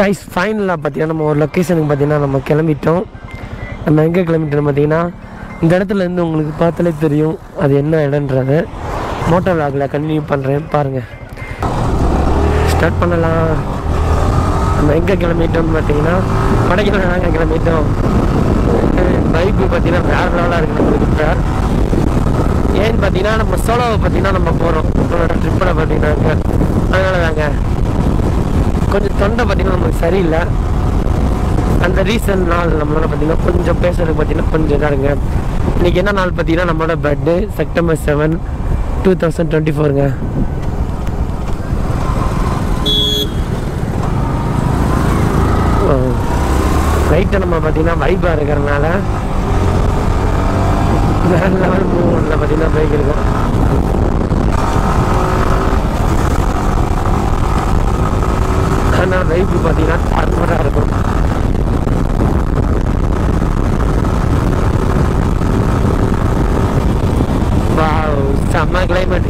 Guys ஃபைனலாக பார்த்தீங்கன்னா நம்ம ஒரு லொக்கேஷனுக்கு பார்த்தீங்கன்னா நம்ம கிளம்பிட்டோம். நம்ம எங்கே கிளம்பிட்டோம் பார்த்தீங்கன்னா இந்த இடத்துல இருந்து உங்களுக்கு பார்த்தாலே தெரியும் அது என்ன இடன்றது மோட்டார் விளாகில் கண்டினியூ பண்ணுறேன் பாருங்கள் ஸ்டார்ட் பண்ணலாம். நம்ம எங்கே கிளம்பிட்டோம்னு பார்த்தீங்கன்னா கொடைக்கானல் நாங்கள் கிளம்பிட்டோம். பைக்கு பார்த்தீங்கன்னா வேறு லெவலாக இருக்குது நம்மளுக்கு இப்போ. ஏன்னு பார்த்தீங்கன்னா நம்ம சோலோவை பார்த்தீங்கன்னா நம்ம போகிறோம் நம்மளோட ட்ரிப்பில் பார்த்தீங்கன்னா அதனால தாங்க கொஞ்சம் தொண்டை பார்த்தீங்கன்னா நமக்கு சரியில்லை. அந்த ரீசன் நாள் நம்மளால் பார்த்தீங்கன்னா கொஞ்சம் பேசுறதுக்கு பார்த்தீங்கன்னா கொஞ்சம் இதாக இருங்க இன்னைக்கு என்ன நாள் பார்த்தீங்கன்னா நம்மளோட birthday September seven two thousand twenty ஃபோருங்க நைட்டை நம்ம பார்த்தீங்கன்னா வைபாக இருக்கிறனால வேறு லெவல் மூணில் பார்த்தீங்கன்னா பைக் இருக்கும் ஆனால் வைப்பு பார்த்தீங்கன்னா தாறுமாறாக இருக்கும். வாவ் செம்ம கிளைமேட்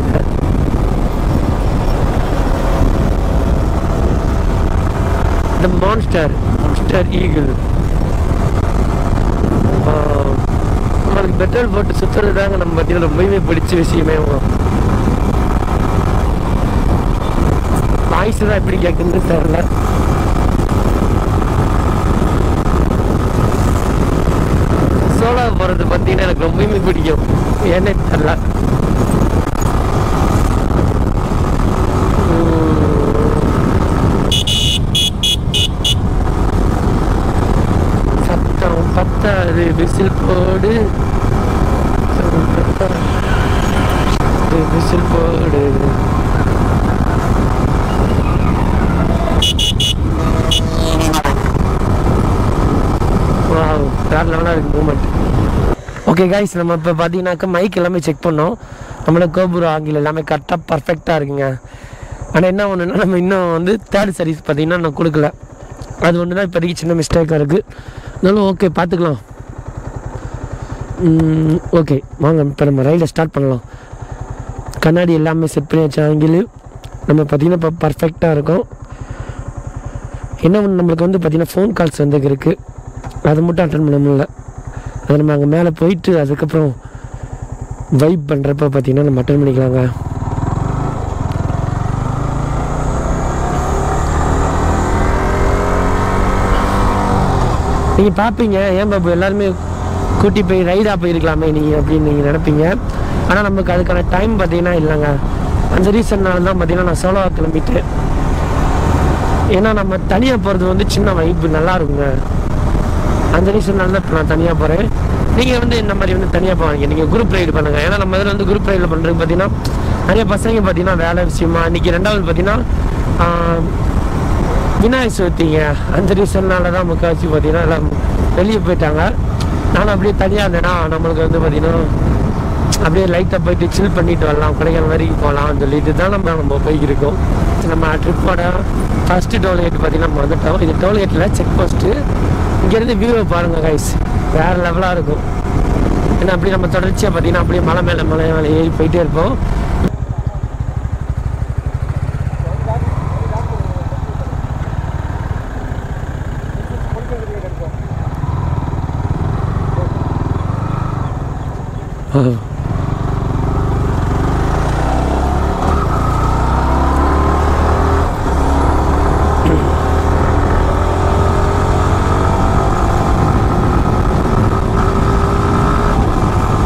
இந்த மான்ஸ்டர் மான்ஸ்டர் ஈகிள் நம்மளுக்கு பெட்ரோல் போட்டு சுற்றுறது தாங்க நம்ம பார்த்தீங்கன்னா ரொம்பவே பிடிச்ச விஷயமே வாய்ஸ் தான் எப்படி கேட்குன்னு தெரில சோலா போகிறது பார்த்தீங்கன்னா எனக்கு ரொம்பவுமே பிடிக்கும். ஏன்னே தெரில சத்தம் பத்தாது விசில் போடு. விசில் போடு வாவ் வேற லெவலாக இருக்கு மூமெண்ட் ஓகே கைஸ் நம்ம இப்போ பார்த்தீங்கன்னாக்கா மைக் எல்லாமே செக் பண்ணோம். நம்மளோட கோபுரம் ஆங்கில் எல்லாமே கரெக்டாக பர்ஃபெக்டாக இருக்குங்க. ஆனால் என்ன ஒன்றுனா நம்ம இன்னும் வந்து தேர்ட் சர்வீஸ் பார்த்தீங்கன்னா நான் கொடுக்கல. அது ஒன்று தான் இப்போதைக்கு சின்ன மிஸ்டேக்காக இருக்குது இருந்தாலும் ஓகே பார்த்துக்கலாம் ஓகே வாங்க இப்போ நம்ம ரைடை ஸ்டார்ட் பண்ணலாம். கண்ணாடி எல்லாமே செட் பண்ணி வச்ச ஆங்கில் நம்ம பார்த்திங்கன்னா இப்போ பர்ஃபெக்டாக இருக்கும். என்ன ஒன்று நம்மளுக்கு வந்து பார்த்திங்கன்னா ஃபோன் கால்ஸ் வந்து இருக்குது அது மட்டும் அட்டன் பண்ண முடியல. அது நம்ம அங்கே மேலே போயிட்டு அதுக்கப்புறம் வைப் பண்ணுறப்ப பார்த்தீங்கன்னா நம்ம அட்டன் பண்ணிக்கலாங்க நீங்கள் பார்ப்பீங்க ஏன் பாபு? எல்லாருமே கூட்டி போய் ரைடாக போயிருக்கலாமே நீங்கள் அப்படின்னு நீங்கள் நினைப்பீங்க. ஆனால் நமக்கு அதுக்கான டைம் பார்த்தீங்கன்னா இல்லைங்க. அந்த ரீசன்னால தான் பார்த்தீங்கன்னா நான் சோலோவாக கிளம்பிட்டு ஏன்னா நம்ம தனியாக போகிறது வந்து சின்ன வைப்பு நல்லா இருக்குங்க. அந்த ரீசன்னால தான் இப்போ நான் தனியாக போகிறேன் நீங்கள் வந்து இந்த மாதிரி வந்து தனியாக போவாங்க நீங்கள் குரூப் ரைடு பண்ணுங்கள் ஏன்னா நம்ம இதில் வந்து குரூப் ரைடில் பண்ணுறது பார்த்தீங்கன்னா நிறைய பசங்க பார்த்தீங்கன்னா வேலை விஷயமா இன்றைக்கி ரெண்டாவது பார்த்தீங்கன்னா விநாயகர் சதுர்த்திங்க. அந்த ரீசன்னால தான் முக்கால்வாசி பார்த்தீங்கன்னா எல்லாம் வெளியே போயிட்டாங்க. நானும் அப்படியே தனியாக இருந்தேன்னா நம்மளுக்கு வந்து பார்த்தீங்கன்னா அப்படியே லைட்டாக போயிட்டு சில் பண்ணிட்டு வரலாம் கொடைக்கானல் வரைக்கும் போகலாம்னு சொல்லிட்டு தான் நம்ம நம்ம போய்க்கிருக்கோம் நம்ம ட்ரிப்போட ஃபஸ்ட்டு டோல்கேட் பார்த்தீங்கன்னா நம்ம வந்துட்டோம் இது டோல்கேட்டில் செக் போஸ்ட்டு இங்கேருந்து வியூவை பாருங்கள் கைஸ் வேறு லெவலாக இருக்கும். ஏன்னா அப்படி நம்ம தொடர்ச்சியாக பார்த்தீங்கன்னா அப்படியே மலை மேலே மலை மேலே ஏறி போயிட்டே இருப்போம் ஆ.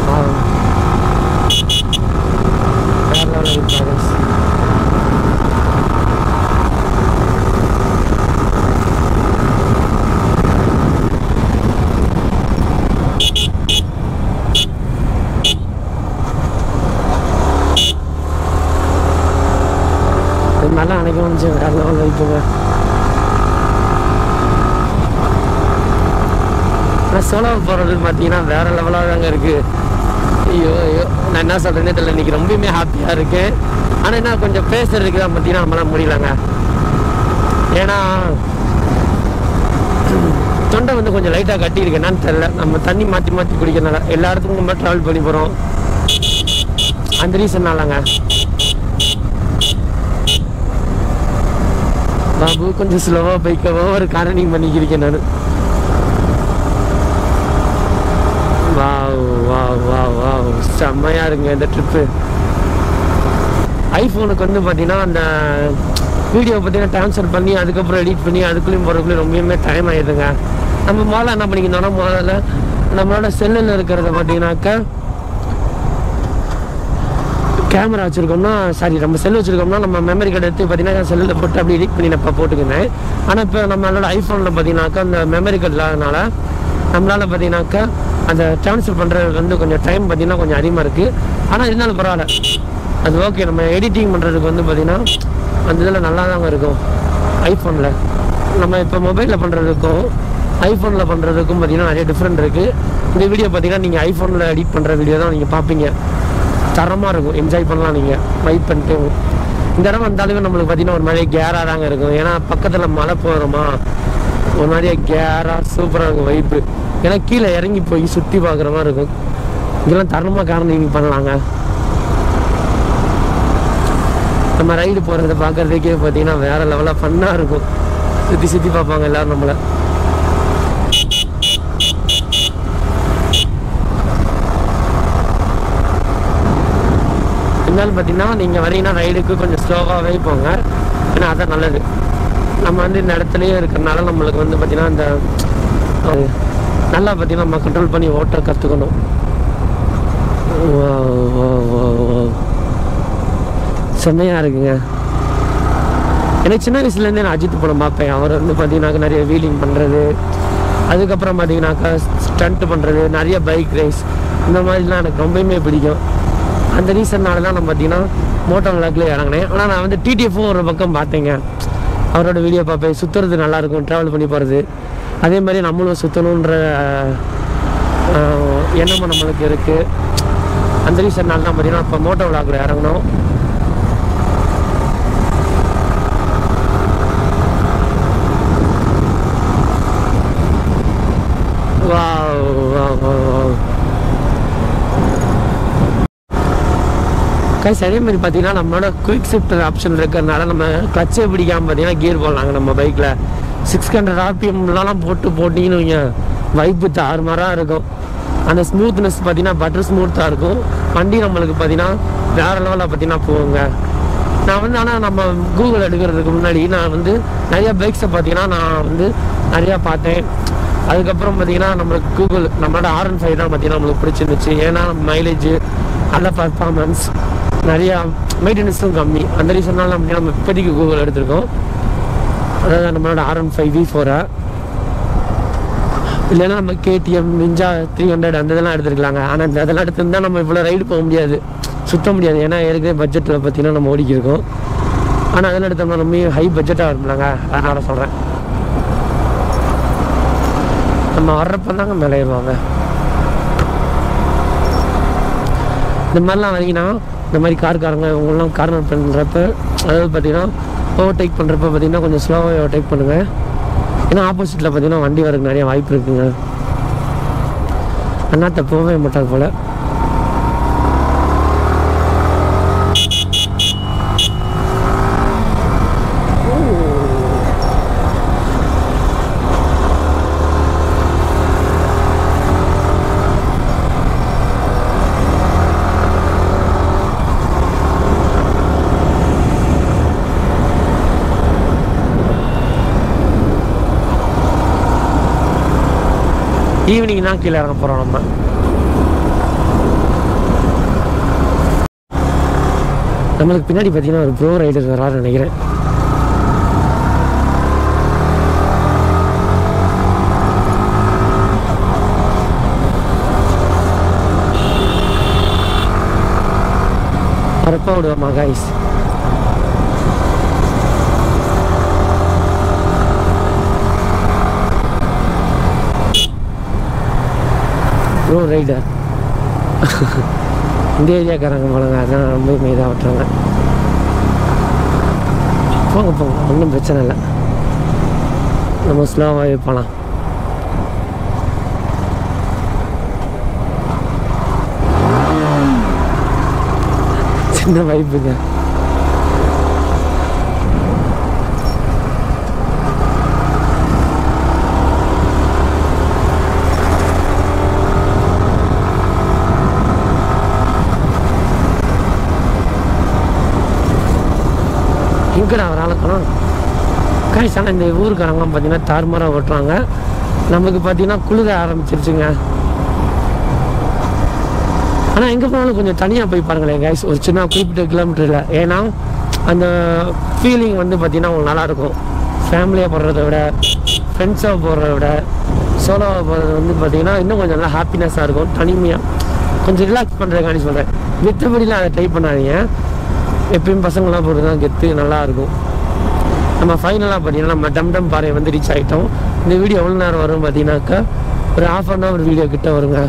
ஆ. வேற level இருக்கு guys. இது நல்லா அணைக்க முடிஞ்சு வேற லெவல் வைப்புங்க சோலார் சோலோ போகிறது பார்த்தீங்கன்னா வேற லெவலாக தாங்க இருக்கு. ஐயோ ஐயோ. நான் என்ன சொல்கிறேன்னே தெரியல. இன்னைக்கு ரொம்பவுமே ஹாப்பியாக இருக்கேன். ஆனால் என்ன கொஞ்சம் பேசுறதுக்கு தான் பார்த்தீங்கன்னா நம்மளால் முடியலங்க. ஏன்னா தொண்டை வந்து கொஞ்சம் லைட்டாக கட்டியிருக்கு. என்னன்னு நம்ம தண்ணி மாற்றி மாற்றி குடிக்கிறனால எல்லா இடத்துக்கும் நம்ம ட்ராவல் பண்ணி போகிறோம் அந்த ரீசன்னாலங்க பாபு கொஞ்சம் ஸ்லோவாக பைக்க ஒரு காரணிங் பண்ணிக்கிறேன் நான். இருக்குங்க இந்த ட்ரிப்பு ஐஃபோனுக்கு வந்து பார்த்தீங்கன்னா அந்த வீடியோ பார்த்தீங்கன்னா ட்ரான்ஸ்ஃபர் பண்ணி அதுக்கப்புறம் எடிட் பண்ணி அதுக்குள்ளேயும் போகிறதுக்குள்ளேயும் ரொம்பவுமே டைம் ஆயிடுதுங்க நம்ம முதல்ல என்ன பண்ணிக்கணும்னா முதல்ல நம்மளோட செல்லில் இருக்கிறத பார்த்தீங்கன்னாக்கா கேமரா வச்சுருக்கோம்னா சாரி நம்ம செல் வச்சுருக்கோம்னா நம்ம மெமரி கார்டு எடுத்து பார்த்தீங்கன்னா செல்லில் போட்டு அப்படி எடிட் பண்ணி நான் போட்டுக்கினேன். ஆனால் இப்போ நம்மளோட ஐஃபோனில் பார்த்தீங்கன்னாக்கா அந்த மெமரி கார்டு இல்லாதனால நம்மளால் பார்த்தீங்கன்னாக்கா அந்த ட்ரான்ஸ்ஃபர் பண்ணுறதுக்கு வந்து கொஞ்சம் டைம் பார்த்தீங்கன்னா கொஞ்சம் அதிகமாக இருக்குது ஆனால் இருந்தாலும் பரவாயில்ல. அது ஓகே நம்ம எடிட்டிங் பண்ணுறதுக்கு வந்து பார்த்திங்கன்னா அந்த இதில் நல்லா தாங்க இருக்கும். ஐஃபோனில் நம்ம இப்போ மொபைலில் பண்ணுறதுக்கும் ஐஃபோனில் பண்ணுறதுக்கும் பார்த்திங்கன்னா நிறைய டிஃப்ரெண்ட் இருக்குது இந்த வீடியோ பார்த்தீங்கன்னா நீங்கள் ஐஃபோனில் எடிட் பண்ணுற வீடியோ தான் நீங்கள் பார்ப்பீங்க தரமாக இருக்கும். என்ஜாய் பண்ணலாம் நீங்கள் வைப் பண்ணிட்டு. இந்த இடம் வந்தாலுமே நம்மளுக்கு பார்த்தீங்கன்னா ஒரு மாதிரி கேராக தாங்க இருக்கும். ஏன்னா பக்கத்தில் மழை போகிறோமா ஒரு மாதிரியே கேராக சூப்பராக இருக்கும் வைப்பு ஏன்னா கீழே இறங்கி போய் சுற்றி பார்க்குற மாதிரி இருக்கும். இதெல்லாம் தருணமாக காரணம் பண்ணலாங்க. நம்ம ரைடு போகிறத பார்க்குறதுக்கே பார்த்தீங்கன்னா வேறு லெவலாக ஃபன்னாக இருக்கும். சுற்றி சுற்றி பார்ப்பாங்க எல்லோரும் நம்மளை. இருந்தாலும் பார்த்தீங்கன்னா நீங்கள் வரீங்கன்னா ரைடுக்கு கொஞ்சம் ஸ்லோவாகவே போங்க. ஏன்னா அதான் நல்லது. நம்ம வந்து இந்த இடத்துலயே இருக்கிறனால நம்மளுக்கு வந்து பார்த்தீங்கன்னா இந்த நல்லா பார்த்தீங்கன்னா நம்ம கண்ட்ரோல் பண்ணி ஓட்ட கற்றுக்கணும் செம்மையாக இருக்குங்க. எனக்கு சின்ன வயசுலேருந்தே நான் அஜித் படம் பார்ப்பேன். அவர் வந்து பார்த்தீங்கன்னாக்கா நிறைய வீலிங் பண்ணுறது அதுக்கப்புறம் பார்த்தீங்கன்னாக்கா ஸ்டண்ட் பண்ணுறது நிறைய பைக் ரேஸ் இந்த மாதிரிலாம் எனக்கு ரொம்பவுமே பிடிக்கும். அந்த ரீசன்னால்தான் நான் பார்த்தீங்கன்னா மோட்டார் விளாக்ல இறங்கினேன். ஆனால் நான் வந்து டிடிஎஃப்பும் ஒரு பக்கம் பார்த்தேங்க. அவரோட வீடியோ பார்ப்பேன். சுற்றுறது நல்லாயிருக்கும் ட்ராவல் பண்ணி போகிறது அதே மாதிரி நம்மளும் சுற்றணுன்ற எண்ணமும் நம்மளுக்கு இருக்குது அந்த ரீசன்னால தான் பார்த்தீங்கன்னா இப்போ மோட்டோ விளாக்ல இறங்கணும் வாவ் வாவ் கைஸ் அதே மாதிரி பார்த்தீங்கன்னா நம்மளோட குயிக் ஷிஃப்ட் ஆப்ஷன் இருக்கிறதுனால நம்ம கிளச்சே பிடிக்காமல் பார்த்தீங்கன்னா கியர் போடலாங்க நம்ம பைக்கில் சிக்ஸ் ஹண்ட்ரட் ஆர்பிஎம்லாம் போட்டு போட்டிங்கன்னு வைங்க. வைப்பு தாறுமாறாக இருக்கும். அந்த ஸ்மூத்னஸ் பார்த்தீங்கன்னா பட்டர் ஸ்மூத்தாக இருக்கும். வண்டி நம்மளுக்கு பார்த்தீங்கன்னா வேறு லெவலில் பார்த்தீங்கன்னா போகுங்க. நான் வந்து ஆனால் நம்ம கூகுள் எடுக்கிறதுக்கு முன்னாடி நான் வந்து நிறையா பைக்ஸை பார்த்தீங்கன்னா நான் வந்து நிறையா பார்த்தேன். அதுக்கப்புறம் பார்த்தீங்கன்னா நம்மளுக்கு கூகுள் நம்மளோட ஆர்என் ஃபைவ் தான் பார்த்தீங்கன்னா நம்மளுக்கு பிடிச்சிருந்துச்சு. ஏன்னா மைலேஜ் நல்ல பர்ஃபார்மன்ஸ் நிறையா மெயின்டெனன்ஸும் கம்மி. அந்த ரீசன்னால நம்ம இப்போதைக்கு கூகுள் எடுத்திருக்கோம். அதாவது நம்மளோட ஆர் ஒன் ஃபைவ் வி ஃபோரை இல்லைன்னா நம்ம கேடிஎம் நிஞ்சா த்ரீ ஹண்ட்ரட் அந்த இதெல்லாம் எடுத்துருக்கலாங்க. ஆனால் இந்த அதெல்லாம் எடுத்துருந்தா நம்ம இவ்வளோ ரைடு போக முடியாது. சுத்த முடியாது. ஏன்னா ஏற்கனவே பட்ஜெட்டில் பார்த்தீங்கன்னா நம்ம ஓடிக்கிருக்கோம். ஆனால் அதெல்லாம் எடுத்தோம்னா ரொம்ப ஹை பட்ஜெட்டாக வரும்லங்க. அதனால சொல்கிறேன் நம்ம வர்றப்போ தாங்க மேலே ஏறுவாங்க. இந்த மாதிரிலாம் வரீங்கன்னா இந்த மாதிரி கார்காரங்க இவங்கெல்லாம் கார்னர் பண்ணுறப்ப அதாவது பார்த்தீங்கன்னா ஓவர்டேக் பண்ணுறப்ப பார்த்தீங்கன்னா கொஞ்சம் ஸ்லோவாக ஓவர்டேக் பண்ணுங்கள் ஏன்னா ஆப்போசிட்டில் பார்த்தீங்கன்னா வண்டி வரக்கு நிறைய வாய்ப்பு இருக்குங்க. அண்ணாத்த போகவே மாட்டார் போல். ஈவினிங் தான் கீழே இறங்க போகிறோம் நம்ம. நம்மளுக்கு பின்னாடி பார்த்தீங்கன்னா ஒரு ப்ரோ ரைடர் வரான்னு நினைக்கிறேன். பரப்பா விடுவோமா காய்ஸ் ப்ரோ ரைடர் இந்த ஏரியாக்காரங்க போலங்க அதான் ரொம்ப மெய்தாக ஓட்டுறாங்க போங்க போங்க. ஒன்றும் பிரச்சனை இல்லை. நம்ம ஸ்லோவாகவே போகலாம். சின்ன வைப்புங்க எங்கடா ஒரு ஆளுக்கணும் கைஸ் ஆனால் இந்த ஊருக்காரங்களாம் பார்த்தீங்கன்னா தாறுமாறாக ஓட்டுறாங்க. நமக்கு பார்த்தீங்கன்னா குளிர ஆரம்பிச்சிருச்சுங்க. ஆனால் எங்கே போனாலும் கொஞ்சம் தனியாக போய் பாருங்களேன் கைஸ் ஒரு சின்ன குறிப்பிட்ட கிலோமீட்டரில் ஏன்னா அந்த ஃபீலிங் வந்து பார்த்தீங்கன்னா உங்களுக்கு நல்லாயிருக்கும். ஃபேமிலியாக போடுறத விட ஃப்ரெண்ட்ஸாக போடுறத விட சோலோவாக போகிறது வந்து பார்த்தீங்கன்னா இன்னும் கொஞ்சம் நல்லா ஹாப்பினஸ்ஸாக இருக்கும். தனிமையாக கொஞ்சம் ரிலாக்ஸ் பண்ணுறதுக்காண்டி சொல்கிறேன் மித்தபடிலாம் அதை ட்ரை பண்ணாதீங்க. எப்பயும் பசங்களாம் போகிறது தான் கெத்து நல்லாயிருக்கும் நம்ம ஃபைனலாக பார்த்தீங்கன்னா நம்ம டம் டம் பாறை வந்து ரீச் ஆகிட்டோம் இந்த வீடியோ எவ்வளோ நேரம் வரும் பார்த்தீங்கன்னாக்கா ஒரு ஆஃப் அன் ஹவர் வீடியோ கிட்ட வருங்க.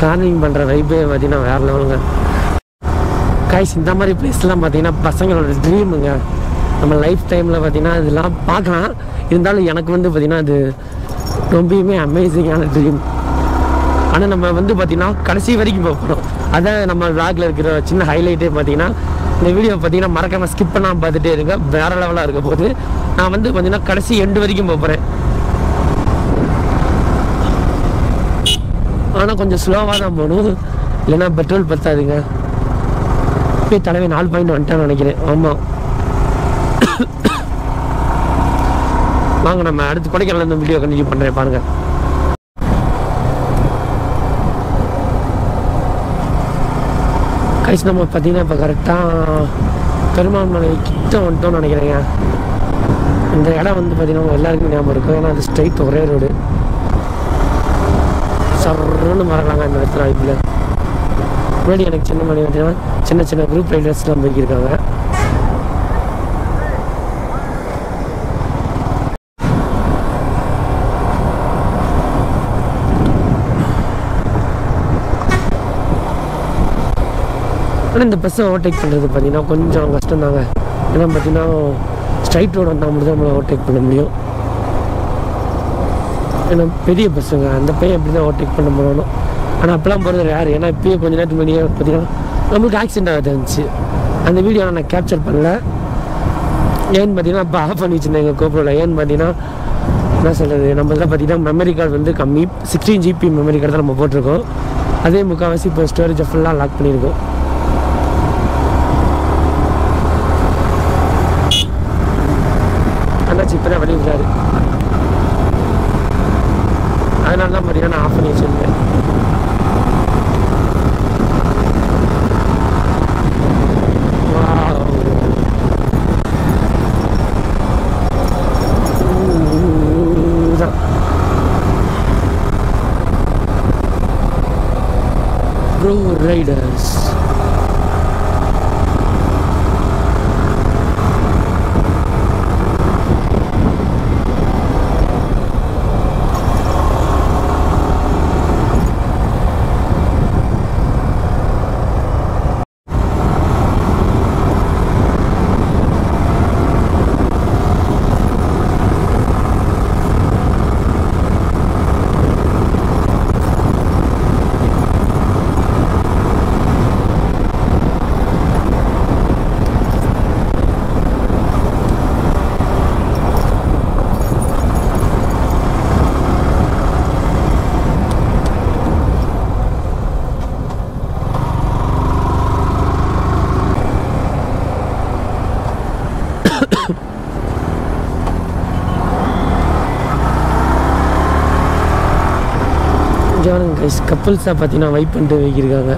கார்னிங் பண்ணுற வைப்பே பார்த்தீங்கன்னா வேறு லெவலுங்க கைஸ் இந்த மாதிரி பிளேஸ்லாம் பார்த்தீங்கன்னா பசங்களோட ட்ரீமுங்க நம்ம லைஃப் டைமில் பார்த்தீங்கன்னா இதெல்லாம் பார்க்கலாம். இருந்தாலும் எனக்கு வந்து பார்த்தீங்கன்னா அது ரொம்பவுமே அமேசிங்கான ட்ரீம் ஆனால் நம்ம வந்து பார்த்திங்கன்னா கடைசி வரைக்கும் போக போகிறோம் அதான் நம்ம விளாகில் இருக்கிற சின்ன ஹைலைட்டே பார்த்தீங்கன்னா இந்த வீடியோ பார்த்தீங்கன்னா மறக்காம ஸ்கிப் பண்ணாமல் பார்த்துட்டே இருங்க. வேற லெவலாக இருக்க போது நான் வந்து பார்த்தீங்கன்னா கடைசி எண்டு வரைக்கும் போகிறேன் ஆனால் கொஞ்சம் ஸ்லோவாக தான் போகணும். இல்லைன்னா பெட்ரோல் பத்தாதுங்க. போய் தலைவை நாலு பாயிண்ட் வந்துட்டான்னு நினைக்கிறேன். ஆமாம் வாங்க நம்ம அடுத்து கொடைக்கானல் இந்த வீடியோ கண்டினியூ பண்ணுறேன் பாருங்க. கைஸ் நம்ம பார்த்தீங்கன்னா இப்போ கரெக்டாக பெருமாள் மலை கிட்ட வந்துட்டோம்னு நினைக்கிறேங்க. இந்த இடம் வந்து பார்த்தீங்கன்னா எல்லாருக்கும் ஞாபகம் இருக்கும். ஏன்னா அது ஸ்ட்ரைட் ஒரே ரோடு சர்ன்னு மறக்கலாங்க இந்த இடத்துல வாய்ப்பில். முன்னாடி எனக்கு சின்ன மணி பார்த்தீங்கன்னா சின்ன சின்ன குரூப் ரைடர்ஸ்லாம் போய்க்கிருக்காங்க. ஆனால் இந்த பஸ்ஸை ஓவர்டேக் பண்ணுறது பார்த்தீங்கன்னா கொஞ்சம் கஷ்டம் தாங்க ஏன்னா பார்த்தீங்கன்னா ஸ்ட்ரைட் ரோடு வந்தால் மட்டும் தான் நம்மளை ஓவர்டேக் பண்ண முடியும். ஏன்னா பெரிய பஸ்ஸுங்க அந்த பையன் எப்படி தான் ஓவர்டேக் பண்ண முடியணும் ஆனால் அப்போலாம் போகிறது யார் ஏன்னா இப்போயே கொஞ்ச நேரத்துக்கு முன்னாடியே பார்த்தீங்கன்னா நம்மளுக்கு ஆக்சிடென்ட் ஆகுது இருந்துச்சு. அந்த வீடியோ நான் கேப்சர் பண்ணல. ஏன்னு பார்த்தீங்கன்னா அப்போ ஆஃப் பண்ணி வச்சுருந்தேன் எங்கள் கோப்ரோவில் ஏன்னு பார்த்தீங்கன்னா என்ன சொல்கிறது நம்ம இதில் பார்த்தீங்கன்னா மெமரி கார்டு வந்து கம்மி. சிக்ஸ்டீன் ஜிபி மெமரி கார்டு தான் நம்ம போட்டிருக்கோம். அதே முக்கால்வாசி இப்போ ஸ்டோரேஜை ஃபுல்லாக லாக் பண்ணியிருக்கோம். இப்போ தான் வெளியிடுறாரு அதனால தான் பார்த்தீங்கன்னா நான் ஆஃப் பண்ணி வச்சுருந்தேன் ப்ரோ Raiders. ஜானுங்க கப்புள்ஸாக பார்த்தீங்கன்னா வைப் பண்ணிட்டு வைக்கிருக்காங்க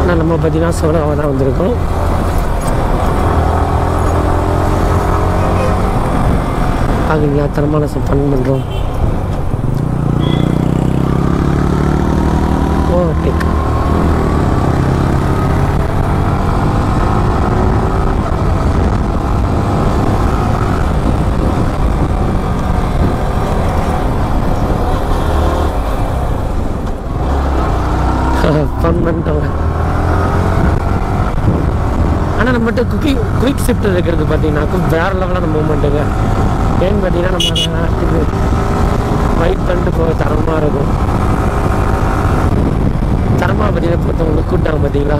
ஆனால் நம்ம பார்த்தீங்கன்னா சோலாவாக தான் வந்திருக்கோம். பார்க்குறீங்களா? தரமான ஃபன் பண்ணுறோம் ஓ டேக் ஃபன் பண்ணிட்டோங்க ஆனால் நம்மகிட்ட குக்கிங் குயிக் ஷிஃப்ட் இருக்கிறது பார்த்தீங்கன்னா வேறு லெவலான மூமெண்ட்டுங்க ஏன்னு பார்த்தீங்கன்னா நம்ம நாட்டுக்கு வெயிட் பண்ணிட்டு போக தரமாக இருக்கும். தரமாக பார்த்தீங்கன்னா பொறுத்தவங்களுக்கு கூட்டாங்க பார்த்தீங்களா?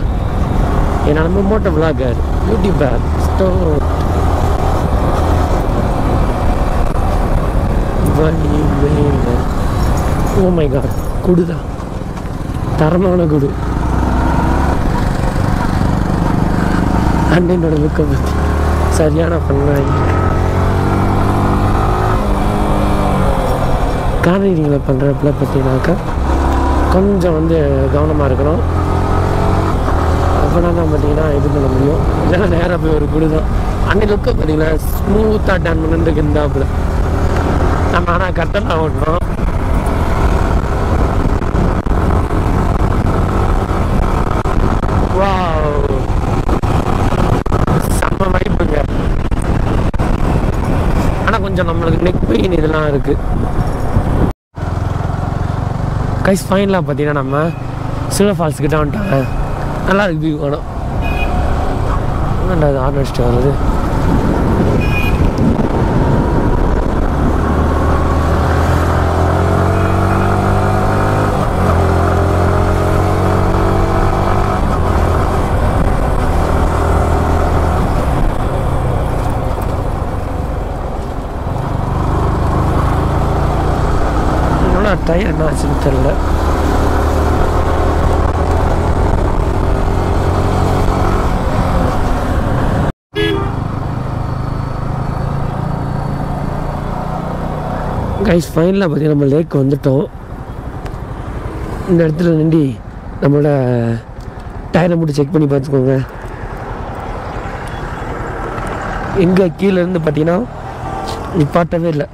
ஏன்னா நம்ம மோட்டோ விளாகர் யூடியூபர் ஸ்டோ ஓ மை காட் குடுதா தரமான குடு. அண்ணனோட லுக்கை பற்றி சரியான பண்ணாங்க கார்டனிங்களை பண்ணுறப்பல பார்த்தீங்கன்னாக்கா கொஞ்சம் வந்து கவனமாக இருக்கணும். அப்படின்னா தான் பார்த்தீங்கன்னா இது பண்ண முடியும். இல்லைன்னா நேராக போய் ஒரு குடு தான். அன்னை லுக்கை பார்த்தீங்கன்னா ஸ்மூத்தாக டான் பண்ணிட்டு இருந்தாப்புல நம்ம ஆனால் கரெக்டாக ஓட்டணும் வாவ் செம்ம வைப்புங்க ஆனால் கொஞ்சம் நம்மளுக்கு நெக் பெயின் இதெல்லாம் இருக்குது கைஸ் ஃபைனலாக பார்த்தீங்கன்னா நம்ம சில்வர் ஃபால்ஸ் கிட்ட வந்துட்டாங்க நல்லா இருக்கு வியூ ஆனால் இது ஆர்டர் அடிச்சுட்டு வருது என்னோட டயர் என்ன ஆச்சுன்னு கைஸ் ஃபைனலாக பார்த்தீங்கன்னா நம்ம லேக் வந்துட்டோம். இந்த இடத்துல நின்று நம்மளோட டயரை மட்டும் செக் பண்ணி பார்த்துக்கோங்க. எங்கே கீழே இருந்து பார்த்தீங்கன்னா நிப்பாட்டவே இல்லை.